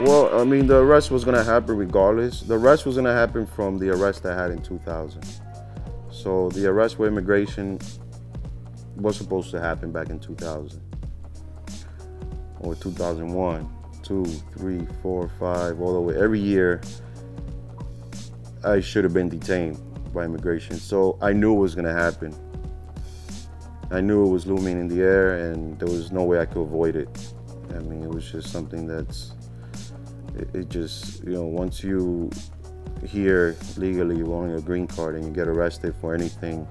Well, I mean, the arrest was going to happen regardless. The arrest was going to happen from the arrest I had in 2000. So the arrest with immigration was supposed to happen back in 2000 or 2001, two, three, four, five, all the way. Every year, I should have been detained by immigration. So I knew it was gonna happen. I knew it was looming in the air, and there was no way I could avoid it. I mean, it was just something that's it, it just you know once you here legally you owning a green card and you get arrested for anything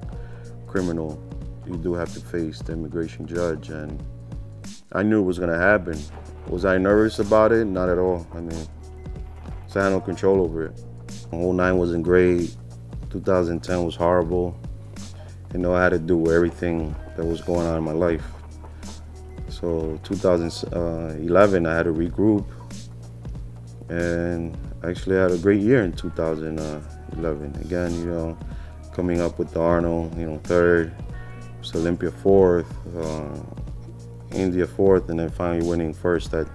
criminal, you do have to face the immigration judge, and I knew it was gonna happen. Was I nervous about it? Not at all. I mean, so I had no control over it. 09 wasn't great. 2010 was horrible. You know, I had to do everything that was going on in my life. So 2011, I had to regroup, and actually I had a great year in 2011. Again, you know, coming up with the Arnold, you know, third, Olympia fourth, uh, India fourth, and then finally winning first at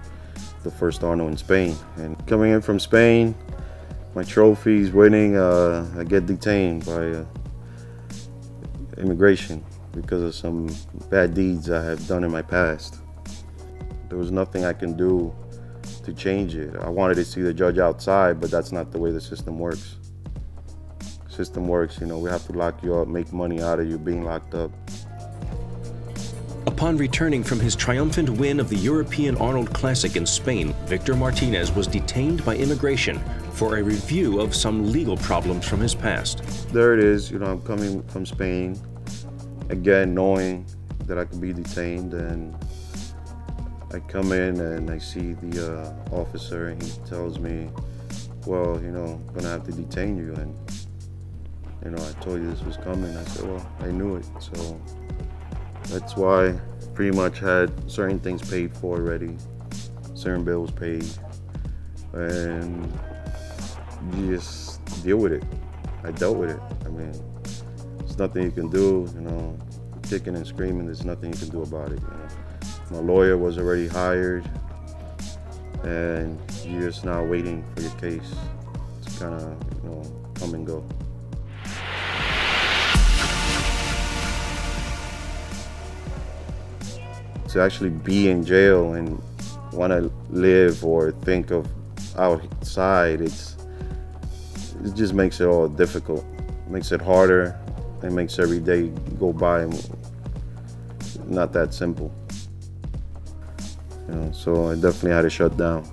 the first Arnold in Spain. And coming in from Spain, my trophies, winning, uh, I get detained by uh, immigration because of some bad deeds I have done in my past. There was nothing I can do to change it. I wanted to see the judge outside, but that's not the way the system works. system works, you know, we have to lock you up, make money out of you being locked up. Upon returning from his triumphant win of the European Arnold Classic in Spain, Victor Martinez was detained by immigration for a review of some legal problems from his past. There it is, you know, I'm coming from Spain, again, knowing that I could be detained, and I come in and I see the uh, officer, and he tells me, well, you know, I'm gonna have to detain you, and you know, I told you this was coming. I said, well, I knew it, so that's why pretty much had certain things paid for already, certain bills paid, and you just deal with it. I dealt with it. I mean, there's nothing you can do, you know, kicking and screaming, there's nothing you can do about it. You know. My lawyer was already hired, and you're just now waiting for your case to kind of, you know, come and go. to actually be in jail and want to live or think of outside, it's it just makes it all difficult. It makes it harder. It makes every day go by not that simple. You know, so I definitely had to shut down.